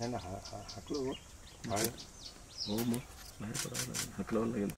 ಹಾಕ್ಲೋ ಹಾಳು ಹೋ ಹಾಕ್ಲೋ ಅಲ್ಲ